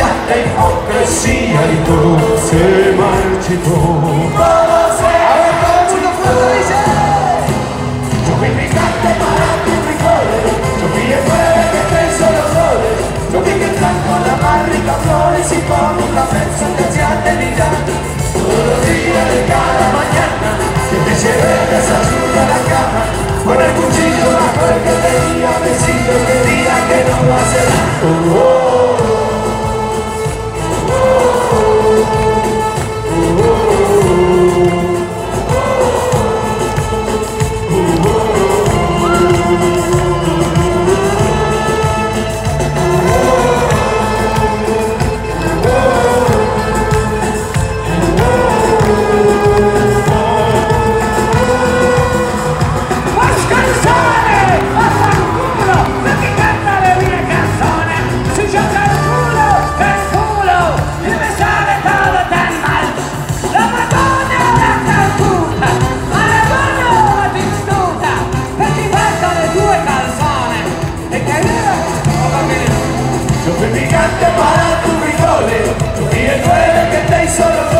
de hipocresía y todo se marchitó. A para tus frijoles Yo fui el que los goles. Yo fui que trajo la flores Y con un café te hacía brillar Todos los días de cada mañana Que te a la cama. Con el cuchillo bajo el que tenía Besito que que no va a ser Yo fui picante para tus frijoles fui el nueve que te hizo los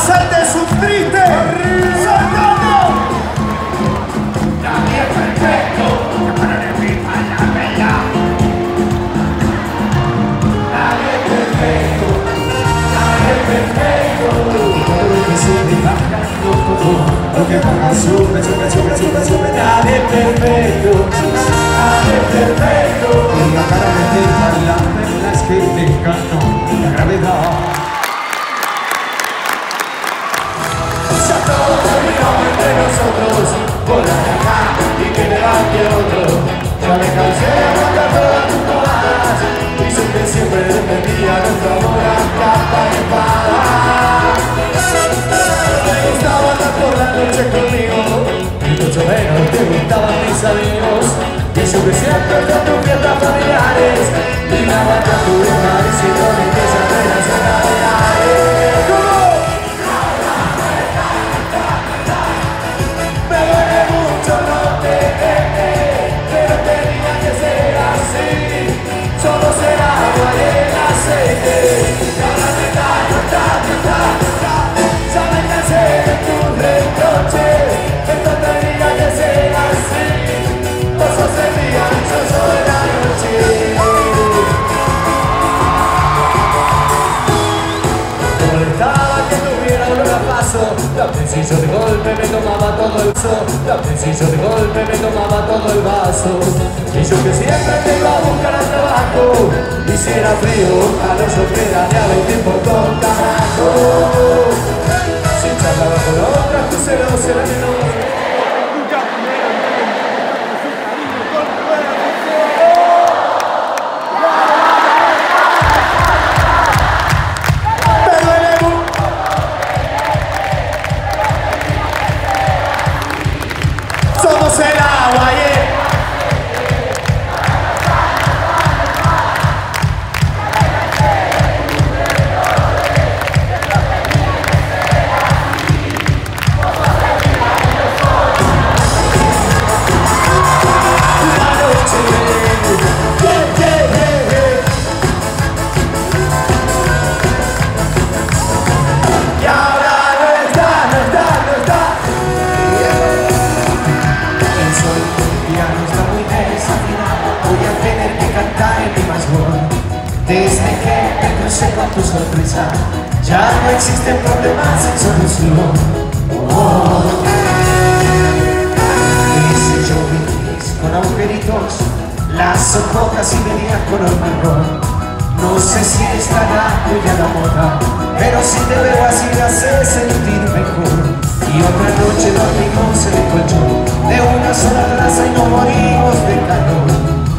un triste. ¡Saltando! Nadie es perfecto. Para de mí a la bella. Nadie es perfecto. Nadie es perfecto. Todo lo que sube bajando todo. Lo que baja sube, sube, sube, sube, sube. Nadie es perfecto. Nadie es perfecto. En la cara me deja la verdad es que te ganó la gravedad. Terminó entre nosotros Por acá y que otras cruceros era sé si estará ya la moda Pero si te veo así me hace sentir mejor. Y otra noche dormimos en el colchón De una sola raza y no morimos de calor.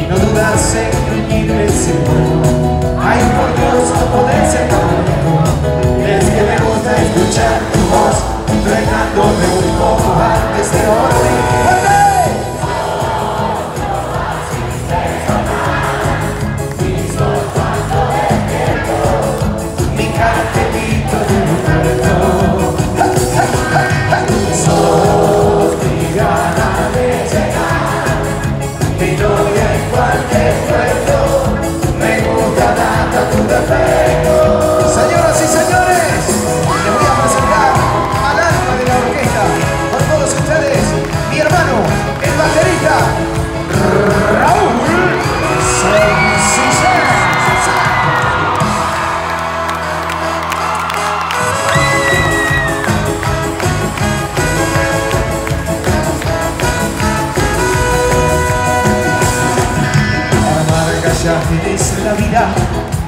Y no dudas en gruñirme el seguro. Ay, por Dios, no poder ser tan bonito Es que me gusta escuchar tu voz Entregándome un poco antes de dormir tienes la vida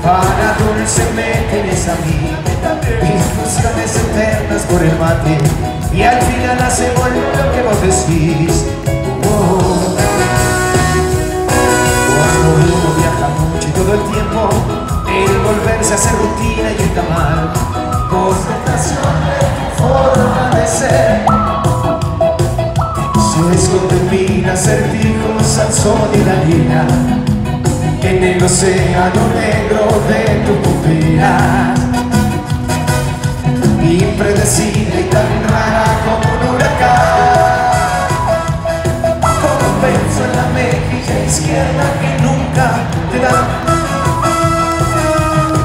Para dulce me tienes a mí Discusiones eternas por el mate Y al final hacemos lo que vos decís. Oh. Cuando uno viaja mucho y todo el tiempo El volverse a hacer rutina y está mal. Constatación de forma de ser. Se esconde en mí acertijos al sol y la luna en el océano negro de tu pupila impredecible y tan rara como un huracán. Como un beso en la mejilla izquierda que nunca te da.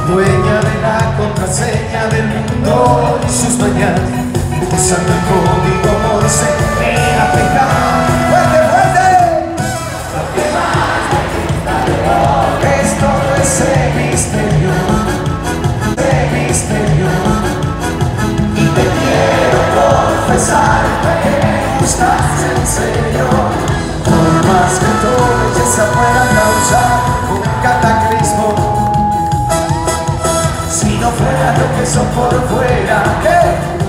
Dueña de la contraseña del mundo y sus mañanas usando el que me gustas en serio Por más que tu belleza pueda causar un cataclismo Si no fuera lo que son por fuera, ¿qué?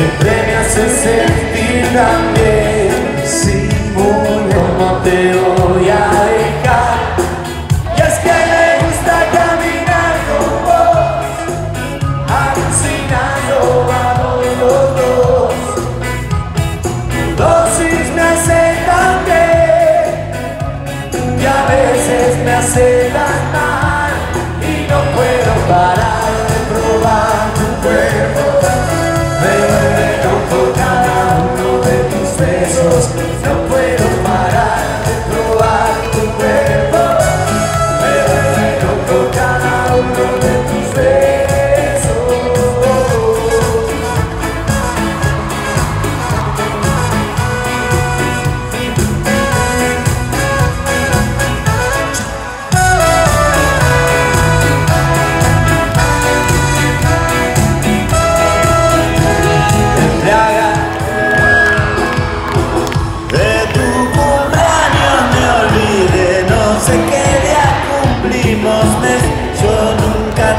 Siempre me hace sentir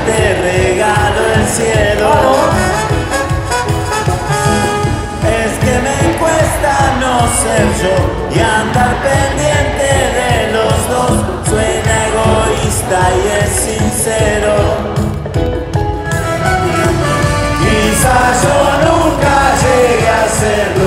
te regalo el cielo. Es que me cuesta no ser yo y andar pendiente de los dos. Suena egoísta y es sincero. Quizás yo nunca llegue a ser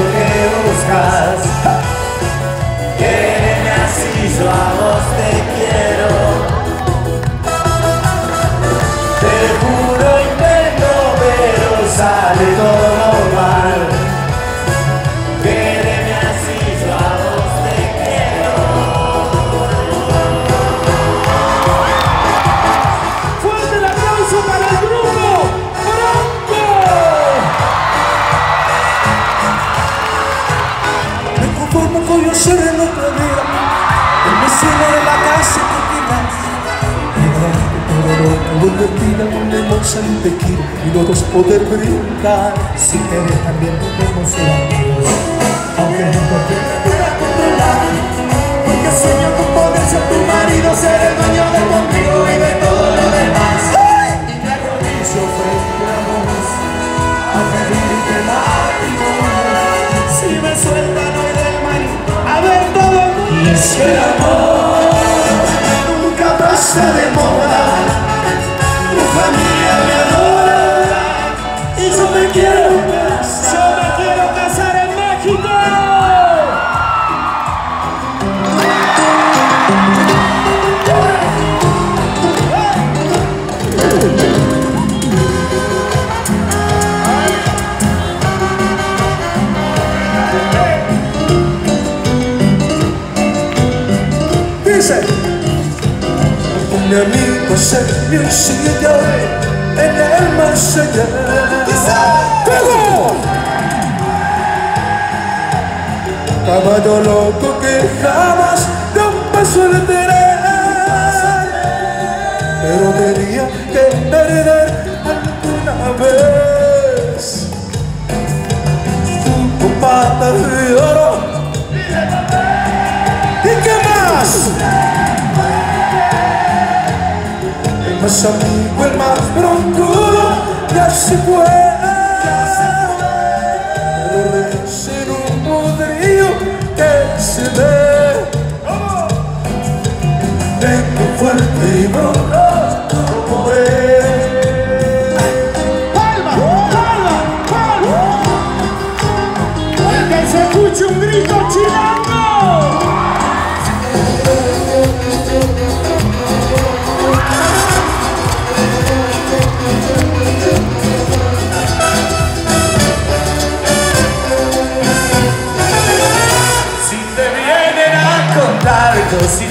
Si te también podemos ser Caballo loco que jamás da un paso al lateral Pero tenía que alguna vez Con patas de oro ¿Y qué más? El más amigo, el más se fue, pero un podrío que se ve. Vengo fuerte y bravo como él. ¡Palma! ¡Palma! ¡Palma! ¡Fuerte! ¡Se escucha un grito chileno! Apple